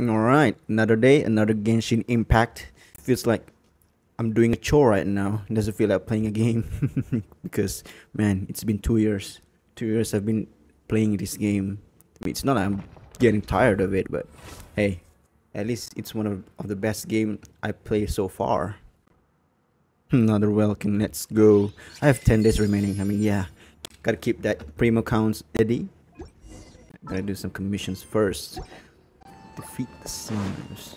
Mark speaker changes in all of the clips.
Speaker 1: Alright, another day, another Genshin Impact. Feels like I'm doing a chore right now. It doesn't feel like playing a game. because, man, it's been two years. Two years I've been playing this game. I mean, it's not like I'm getting tired of it, but hey, at least it's one of, of the best game I play so far. Another welcome, let's go. I have 10 days remaining. I mean, yeah, gotta keep that primo counts ready. Gotta do some commissions first. Defeat the slimes.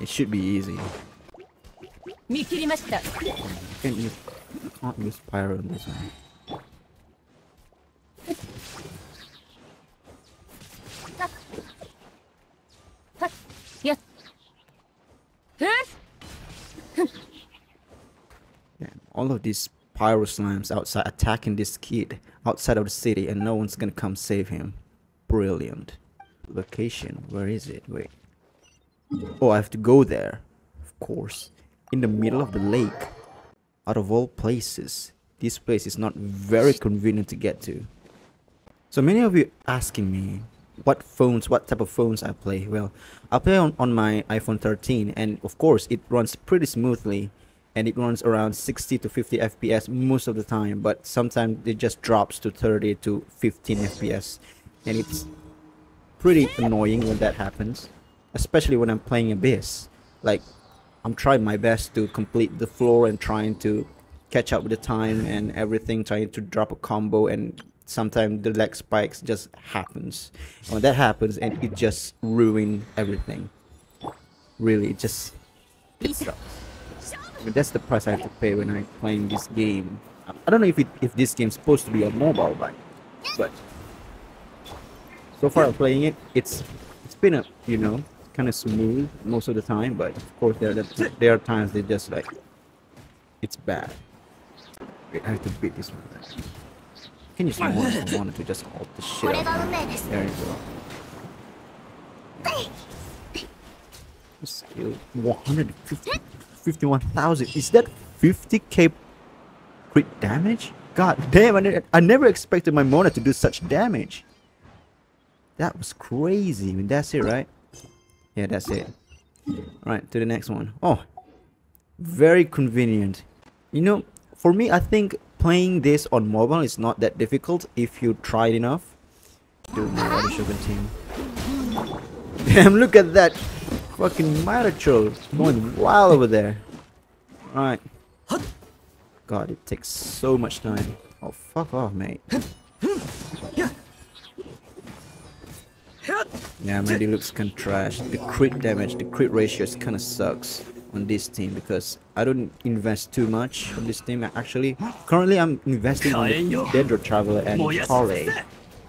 Speaker 1: It should be easy.
Speaker 2: You
Speaker 1: can't use, can't use Pyro in this one.
Speaker 2: Yes.
Speaker 1: Yeah, all of these pyro slimes outside attacking this kid outside of the city and no one's gonna come save him. Brilliant. Location, where is it? Wait. Oh, I have to go there. Of course. In the middle of the lake. Out of all places. This place is not very convenient to get to. So many of you asking me what phones, what type of phones I play. Well, I play on, on my iPhone 13 and of course it runs pretty smoothly and it runs around 60 to 50 FPS most of the time but sometimes it just drops to 30 to 15 FPS and it's pretty annoying when that happens especially when I'm playing Abyss. Like I'm trying my best to complete the floor and trying to catch up with the time and everything trying to drop a combo and sometimes the leg spikes just happens. And when that happens and it just ruin everything. Really it just it sucks I mean, that's the price I have to pay when I'm playing this game. I- don't know if it, if this game's supposed to be a mobile, but but so far playing it, it's it's been a you know kind of smooth most of the time, but of course there are, there are times they just like it's bad. Wait, I have to beat this one. Can you see one? I wanted to just hold the shit. Out there you go. Skill 151,000. Is that 50k crit damage? God damn! I, I never expected my Mona to do such damage. That was crazy. I mean, that's it, right? Yeah, that's it. Alright, to the next one. Oh, very convenient. You know, for me, I think playing this on mobile is not that difficult if you try it enough. My body sugar team. Damn, look at that fucking Miracle going wild over there. Alright. God, it takes so much time. Oh, fuck off, mate. Yeah, Mandy looks kinda trash. The crit damage, the crit ratios kinda sucks on this team because I don't invest too much on this team actually. Currently I'm investing on the Dendro Traveler and Harley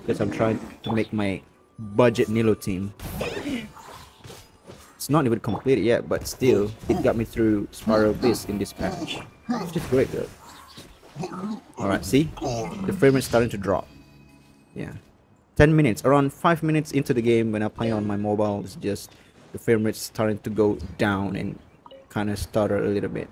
Speaker 1: because I'm trying to make my budget Nilou team. It's not even completed yet, but still, it got me through Spiral Abyss in this patch. Which is great though. Alright, see? The frame is starting to drop. Yeah. 10 minutes, around 5 minutes into the game when I play on my mobile, it's just the frame rate starting to go down and kind of stutter a little bit.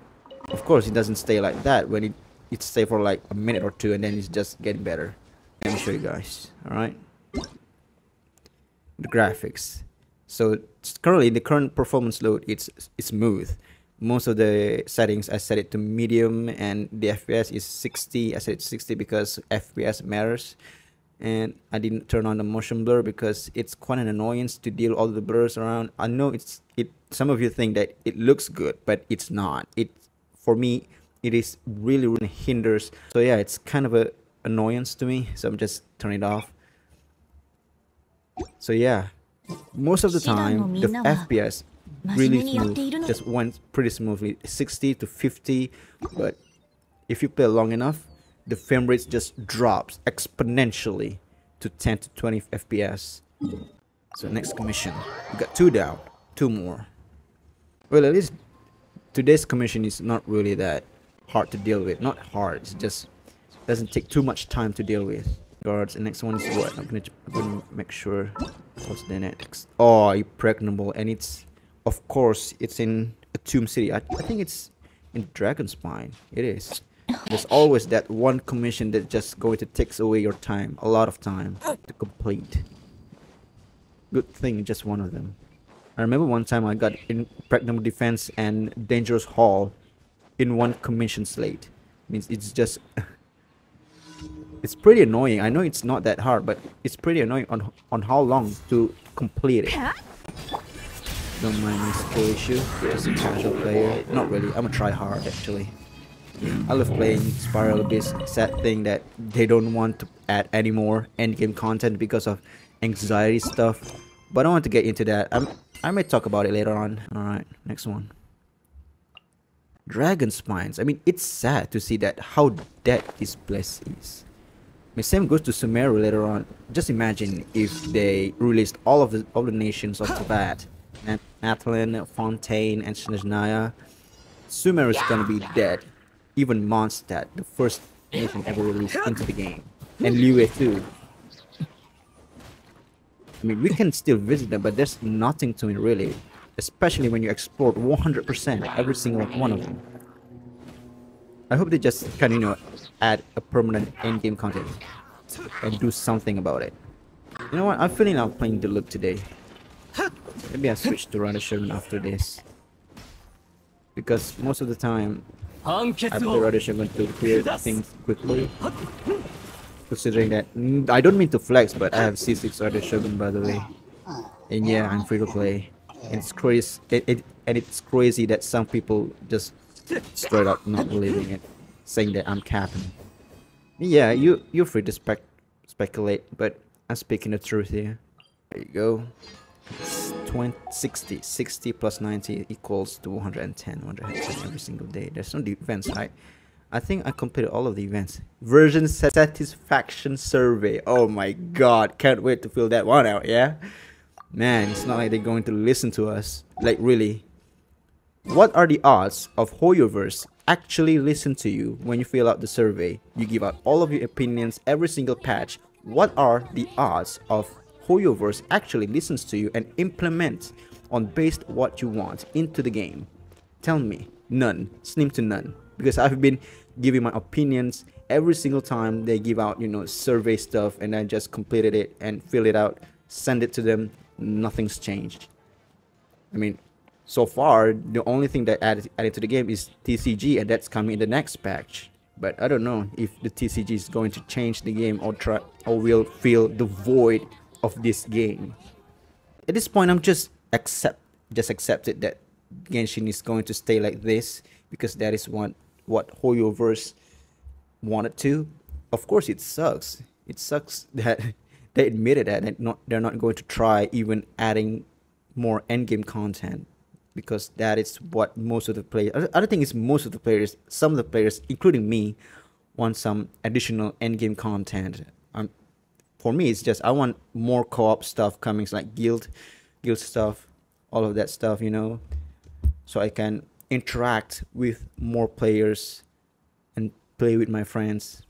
Speaker 1: Of course, it doesn't stay like that when it, it stay for like a minute or two and then it's just getting better. Let me show you guys, alright? The graphics. So currently the current performance load it's it's smooth. Most of the settings I set it to medium and the FPS is 60. I set it 60 because FPS matters. And I didn't turn on the motion blur because it's quite an annoyance to deal all the blurs around. I know it's it some of you think that it looks good, but it's not. It for me it is really really hinders. So yeah, it's kind of a annoyance to me. So I'm just turning it off. So yeah, most of the time the FPS really smooth just went pretty smoothly 60 to 50 but if you play long enough the frame rate just drops exponentially to 10 to 20 fps so next commission we got two down two more. Well at least today's commission is not really that hard to deal with. Not hard it's just doesn't take too much time to deal with. Guards the next one is what? I'm gonna, I'm gonna make sure what's the next? Oh impregnable and it's of course it's in a tomb city. I, I think it's in dragonspine. It is there's always that one commission that just going to takes away your time a lot of time to complete good thing just one of them I remember one time I got Impregnable Defense and Dangerous Haul in one commission slate. Means it's just it's pretty annoying. I know it's not that hard, but it's pretty annoying on on how long to complete it. Don't mind my skill issue. Just a casual player. Not really. I'm a try hard actually. I love playing Spiral Abyss. Sad thing that they don't want to add any more endgame content because of anxiety stuff. But I want to get into that. I'm I may talk about it later on. Alright, next one. Dragon Spines. I mean, it's sad to see that how dead this place is. The same goes to Sumeru later on. Just imagine if they released all of the all the nations of Tibet, and Natlan, Fontaine, and Snezhnaya. Sumeru is gonna be dead. Even Mondstadt, the first nation ever released into the game, and Liyue too. I mean, we can still visit them, but there's nothing to it really especially when you explore 100% every single one of them. I hope they just kind of, you know, add a permanent endgame content and do something about it. You know what, I'm feeling like playing the Diluc today. Maybe I switch to Shogun after this. Because most of the time, I play Raiden Shogun to clear things quickly. Considering that, mm, I don't mean to flex, but I have C6 Raiden Shogun by the way. And yeah, I'm free to play. It's crazy it, it, and it's crazy that some people just straight up not believing it saying that i'm capping. Yeah you you're free to spec speculate but i'm speaking the truth here. There you go 20 60 60 plus 90 equals to 110 110 every single day there's no events right I think I completed all of the events. Version satisfaction survey. Oh my god, can't wait to fill that one out, yeah? Man, it's not like they're going to listen to us. Like, really. What are the odds of Hoyoverse actually listen to you when you fill out the survey? You give out all of your opinions every single patch. What are the odds of Hoyoverse actually listens to you and implements on based what you want into the game? Tell me. None. Slim to none. Because I've been giving my opinions every single time they give out, you know, survey stuff and I just completed it and fill it out, send it to them nothing's changed. I mean, so far, the only thing that added, added to the game is TCG, and that's coming in the next patch. But I don't know if the TCG is going to change the game or try or will fill the void of this game. At this point, I'm just accept just accepted that Genshin is going to stay like this because that is what what Hoyoverse wanted to. Of course, it sucks. It sucks that they admitted that they're not, they're not going to try even adding more endgame content because that is what most of the players. Other thing is most of the players, some of the players, including me, want some additional endgame content. For me, it's just I want more co-op stuff coming, like guild, guild stuff, all of that stuff, you know, so I can interact with more players and play with my friends.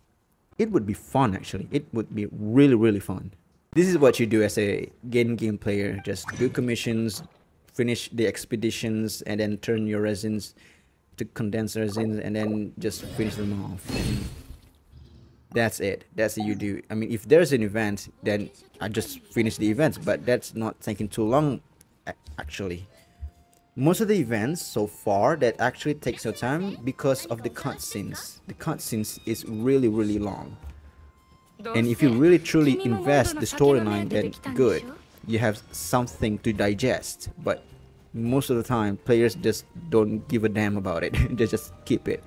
Speaker 1: It would be fun actually. It would be really really fun. This is what you do as a game game player. Just do commissions, finish the expeditions, and then turn your resins to condensed resins, and then just finish them off. That's it. That's what you do. I mean, if there's an event, then I just finish the events, but that's not taking too long, actually. Most of the events so far that actually takes your time because of the cutscenes. The cutscenes is really really long. And if you really truly invest the storyline, then good. You have something to digest. But most of the time, players just don't give a damn about it. they just keep it.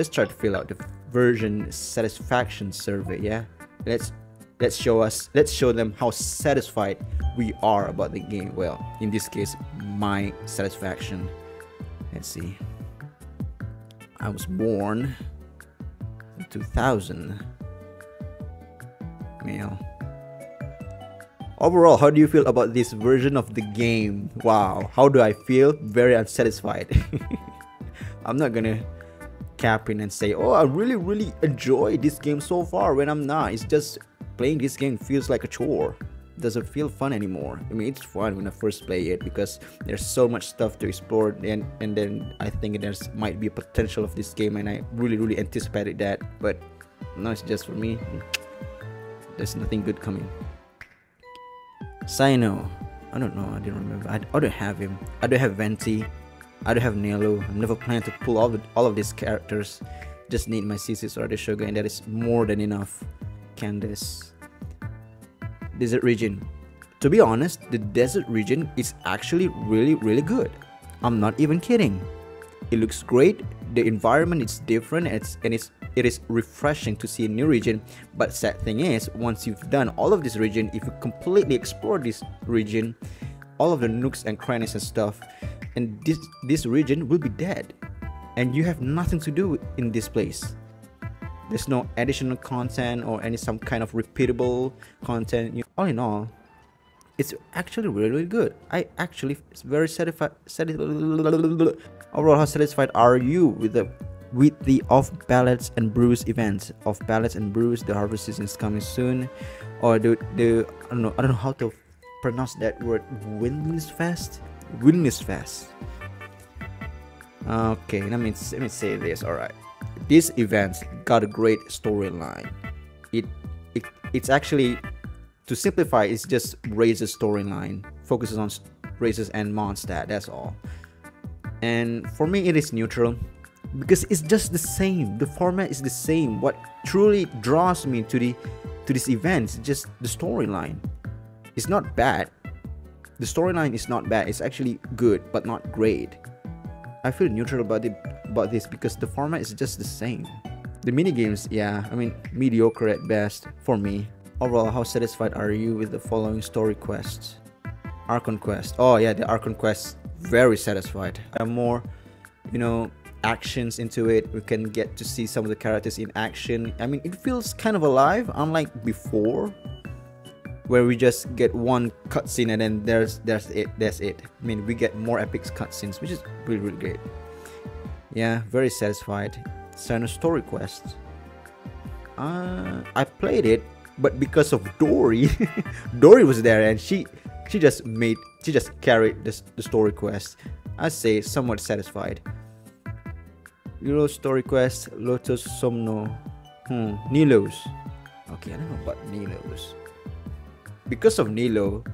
Speaker 1: Let's try to fill out the version satisfaction survey, yeah? Let's let's show us let's show them how satisfied we are about the game. Well, in this case, my satisfaction. Let's see. I was born in 2000. Male. Overall, how do you feel about this version of the game? Wow, how do I feel? Very unsatisfied. I'm not gonna cap in and say, oh, I really, really enjoy this game so far when I'm not. It's just playing this game feels like a chore doesn't feel fun anymore. I mean, it's fun when I first play it because there's so much stuff to explore, and and then I think there's might be a potential of this game, and I really really anticipated that. But now it's just for me. There's nothing good coming. Cyno. I don't know. I didn't remember. I, I don't have him. I don't have Venti. I don't have Nilou. I'm never planned to pull all all of these characters. Just need my C6 or the Sugar, and that is more than enough. Candace. Desert region. To be honest, the desert region is actually really, really good. I'm not even kidding. It looks great. The environment is different. It's and it's it is refreshing to see a new region. But sad thing is, once you've done all of this region, if you completely explore this region, all of the nooks and crannies and stuff, and this this region will be dead, and you have nothing to do in this place. There's no additional content or any some kind of repeatable content. All in all, it's actually really, really good. I actually it's very satisfied. Overall, how satisfied are you with the with the off ballads and brews events Off ballads and brews, the harvest season is coming soon, or the the I don't know I don't know how to pronounce that word. windless Fest. Wilderness Fest. Okay, let me let me say this. All right, this event got a great storyline. It it it's actually to simplify, it's just Razor's storyline, focuses on Razor's and Mondstadt, that's all. And for me, it is neutral because it's just the same. The format is the same. What truly draws me to the to this event is just the storyline. It's not bad. The storyline is not bad. It's actually good, but not great. I feel neutral about it about this because the format is just the same. The mini games, yeah, I mean mediocre at best for me. Overall, how satisfied are you with the following story quests? Archon quest. Oh yeah, the Archon quest. Very satisfied. More, you know, actions into it. We can get to see some of the characters in action. I mean, it feels kind of alive, unlike before, where we just get one cutscene and then there's there's it. That's it. I mean, we get more epic cutscenes, which is really really great. Yeah, very satisfied. A story quest. Uh, I played it but because of Dori, Dori was there and she she just made she just carried this the story quest. I say somewhat satisfied. Euro story quest Lotus Somnia. Hmm, Nilou's. Okay, I don't know about Nilou's. Because of Nilou,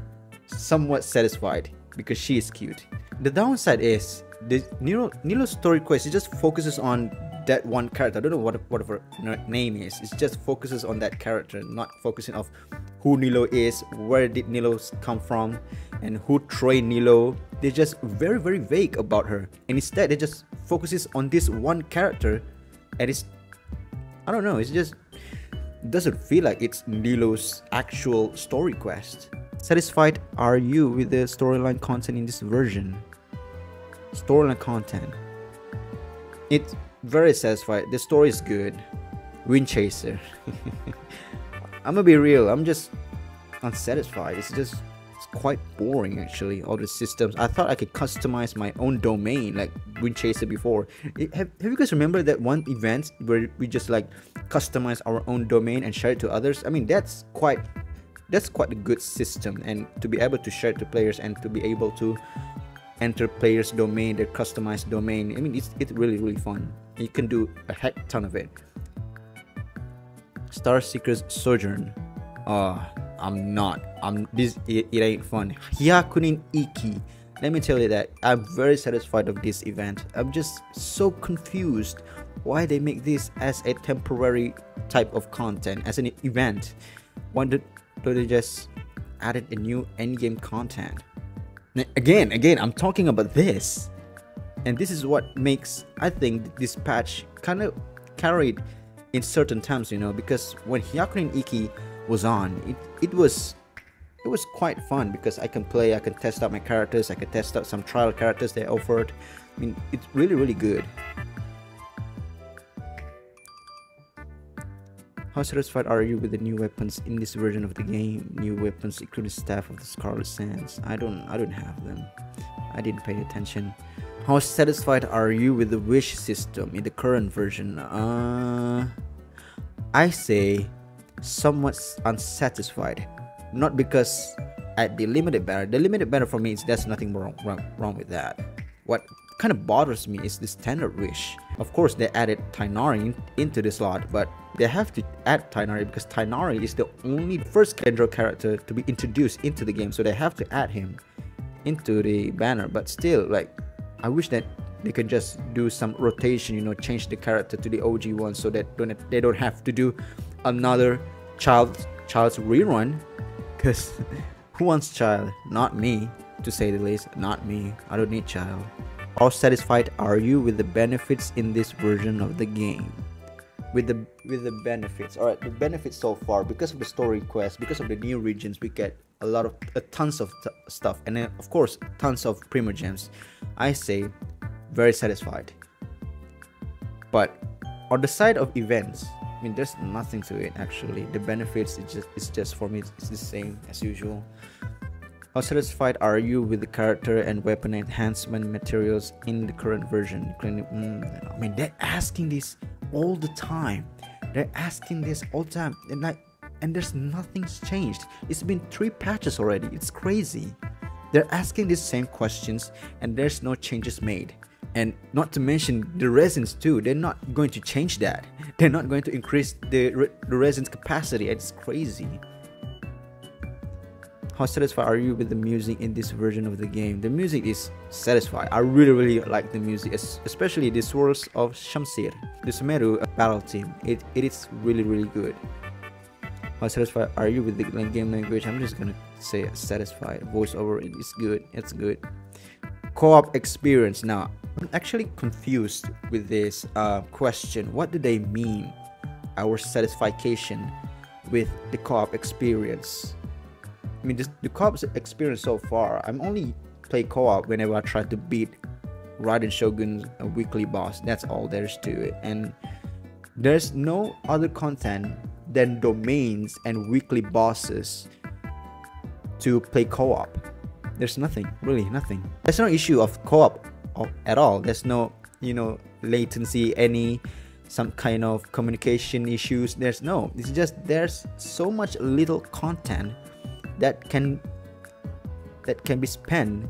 Speaker 1: somewhat satisfied because she is cute. The downside is the Nilou Nilou story quest it just focuses on that one character. I don't know what what her name is. It just focuses on that character, not focusing of who Nilou is, where did Nilou come from, and who trained Nilou. They're just very very vague about her, and instead it just focuses on this one character, and it's I don't know. It's just doesn't feel like it's Nilou's actual story quest. Satisfied are you with the storyline content in this version? Storyline content. It's very satisfied. The story is good. Wind Chaser. I'm gonna be real. I'm just unsatisfied. It's just quite boring actually. All the systems. I thought I could customize my own domain like Wind Chaser before. It, have Have you guys remember that one event where we just like customize our own domain and share it to others? I mean that's quite that's quite a good system and to be able to share it to players and to be able to enter players domain their customized domain i mean it's, it's really really fun you can do a heck ton of it star seekers sojourn uh i'm not. I'm this it, it ain't fun. Hyakunin Ikki. Let me tell you that i'm very satisfied of this event. I'm just so confused why they make this as a temporary type of content as an event. Why did they just added a new endgame content? Again again i'm talking about this. And this is what makes i think this patch kind of carried in certain times you know because when hyakunin ikki was on it, it was it was quite fun because i can play i can test out my characters i can test out some trial characters they offered i mean it's really really good How satisfied are you with the new weapons in this version of the game? New weapons including staff of the Scarlet Sands. I don't I don't have them. I didn't pay attention. How satisfied are you with the wish system in the current version? Uh I say somewhat unsatisfied. Not because at the limited banner. The limited banner for me is there's nothing wrong, wrong wrong with that. what kind of bothers me is the standard wish. Of course, they added Tighnari into the slot, but they have to add Tighnari because Tighnari is the only first Dendro character to be introduced into the game, so they have to add him into the banner. But still, like, I wish that they can just do some rotation, you know, change the character to the OG one so that don't, they don't have to do another Childe Childe's rerun. Cause who wants Childe? Not me, to say the least. Not me. I don't need Childe. How satisfied are you with the benefits in this version of the game? With the with the benefits, all right, the benefits so far because of the story quest, because of the new regions, we get a lot of uh, tons of stuff, and then of course tons of primogems. I say very satisfied. But on the side of events, mean, there's nothing to it actually. The benefits, it's just, it's just for me, it's the same as usual. How satisfied are you with the character and weapon enhancement materials in the current version? Mm, I mean, they're asking this all the time. They're asking this all the time, and like, and there's nothing's changed. It's been three patches already. It's crazy. They're asking these same questions, and there's no changes made. And not to mention the resins too. They're not going to change that. They're not going to increase the, re the resin's capacity. It's crazy. How satisfied are you with the music in this version of the game? The music is satisfying. I really really like the music, especially the Swirls of Shamsir, the Sumeru battle team. It, it is really really good. How satisfied are you with the game language? I'm just gonna say satisfied. Voiceover is good. It's good. Co-op experience. Now, I'm actually confused with this uh, question. What do they mean? Our satisfaction with the co-op experience. I mean, this, the co-op experience so far, I'm only play co-op whenever I try to beat Raiden Shogun's weekly boss. That's all there is to it. And there's no other content than domains and weekly bosses to play co-op. There's nothing, really nothing. There's no issue of co-op at all. There's no, you know, latency, any some kind of communication issues. There's no. It's just there's so much little content that can that can be spent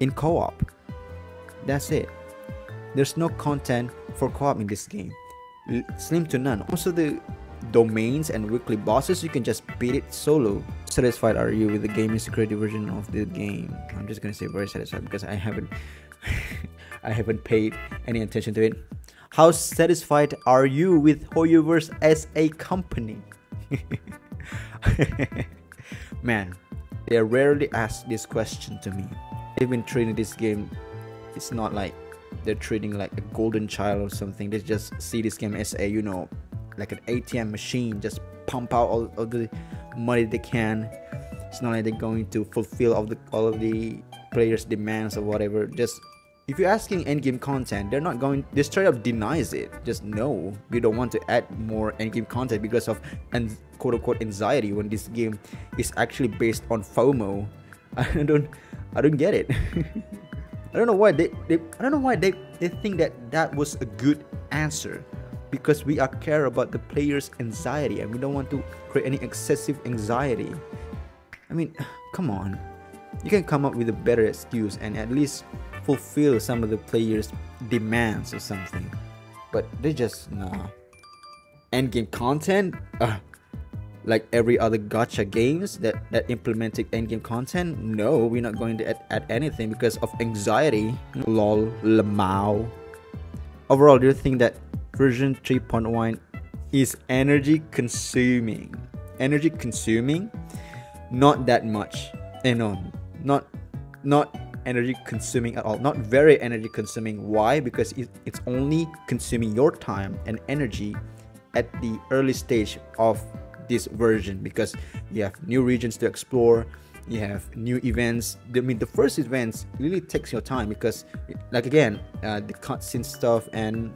Speaker 1: in co-op. That's it. There's no content for co-op in this game. Slim to none. Also the domains and weekly bosses, you can just beat it solo. Satisfied are you with the gaming security version of the game? I'm just gonna say very satisfied because I haven't I haven't paid any attention to it. How satisfied are you with Hoyoverse as a company? Man, they rarely ask this question to me. They've been treating this game, it's not like they're treating like a golden child or something. They just see this game as a, you know, like an ATM machine, just pump out all of the money they can. It's not like they're going to fulfill all the all of the players' demands or whatever. Just if you're asking endgame content, they're not going. They straight up denies it. Just no, we don't want to add more endgame content because of and quote unquote anxiety when this game is actually based on FOMO. I don't, I don't get it. I don't know why they, they I don't know why they, they think that that was a good answer because we are care about the player's anxiety and we don't want to create any excessive anxiety. I mean, come on. You can come up with a better excuse and at least fulfill some of the players' demands or something. But they just nah. Endgame content, uh, like every other gacha games that that implemented endgame content. No, we're not going to add, add anything because of anxiety. Lol, lamau. Overall, do you think that version 3.1 is energy consuming? Energy consuming? Not that much. You eh, know, not not energy consuming at all. Not very energy consuming. Why? Because it, it's only consuming your time and energy at the early stage of this version. Because you have new regions to explore you have new events. I mean the first events really takes your time because like again uh, the cutscene stuff and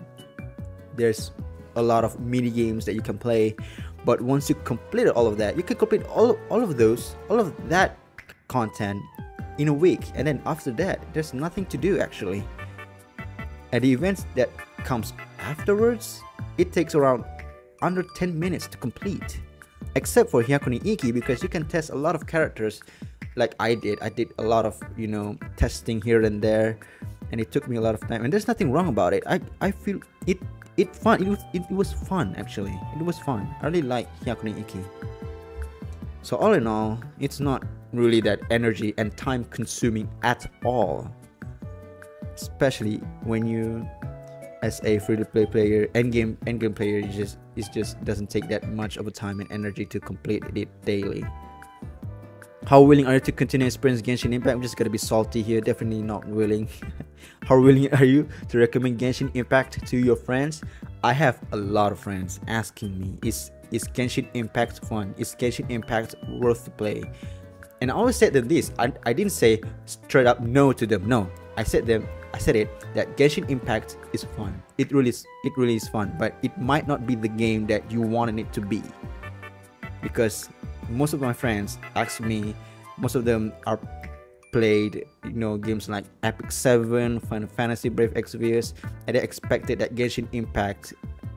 Speaker 1: there's a lot of mini games that you can play. But once you complete all of that you can complete all, all of those all of that content in a week and then after that there's nothing to do actually. At the events that comes afterwards it takes around under 10 minutes to complete. Except for Hyakunin Ikki because you can test a lot of characters. Like I did I did a lot of you know testing here and there and it took me a lot of time. And there's nothing wrong about it. I i feel it it fun it was it, it was fun actually. It was fun. I really like hyakunin ikki so all in all it's not really that energy and time consuming at all especially when you as a free to play player end game end game player it just it just doesn't take that much of a time and energy to complete it daily how willing are you to continue experience Genshin Impact? I'm just gonna be salty here. Definitely not willing. How willing are you to recommend Genshin Impact to your friends? I have a lot of friends asking me, is is Genshin Impact fun? Is Genshin Impact worth to play? And I always said that this. I, I didn't say straight up no to them. No, I said them. I said it that Genshin Impact is fun. It really is. It really is fun. But it might not be the game that you wanted it to be, because most of my friends ask me most of them are played you know games like epic 7 final fantasy brave exvius and they expected that genshin impact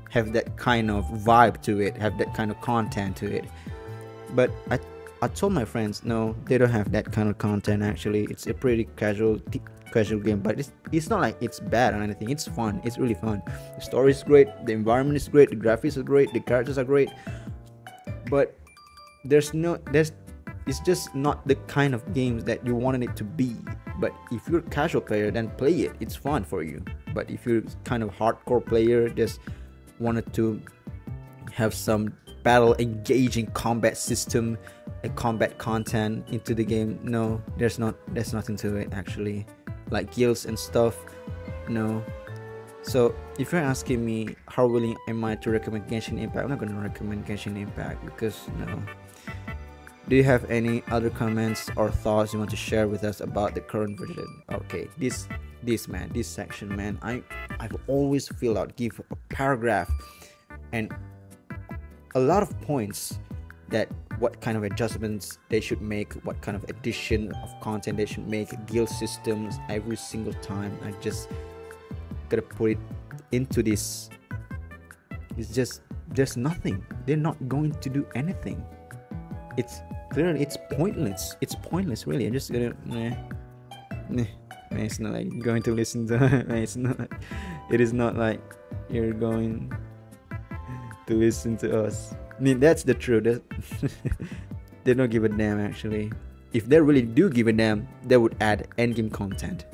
Speaker 1: have that kind of vibe to it have that kind of content to it. But i i told my friends no they don't have that kind of content actually. It's a pretty casual casual game but it's it's not like it's bad or anything. It's fun. It's really fun. The story is great. The environment is great. The graphics are great. The characters are great. But there's no there's it's just not the kind of games that you wanted it to be. But if you're a casual player then play it. It's fun for you. But if you're kind of hardcore player just wanted to have some battle engaging combat system and combat content into the game. No there's not there's nothing to it actually. Like guilds and stuff no. So if you're asking me how willing am I to recommend Genshin Impact, I'm not gonna recommend Genshin Impact because no. Do you have any other comments or thoughts you want to share with us about the current version? Okay this this man this section man i i've always filled out give a paragraph and a lot of points that what kind of adjustments they should make what kind of addition of content they should make guild systems every single time. I just gotta put it into this. It's just there's nothing. They're not going to do anything. It's clearly it's pointless. It's pointless really. I'm just gonna meh, meh. It's not like going to listen to it's not it is not like you're going to listen to us. I mean that's the truth. That they don't give a damn actually. If they really do give a damn they would add endgame content.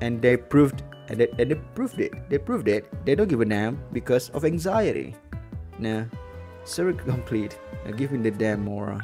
Speaker 1: And they proved and they, and they proved it. They proved it. They don't give a damn because of anxiety. Nah. Circle complete. Now give me the damn moron.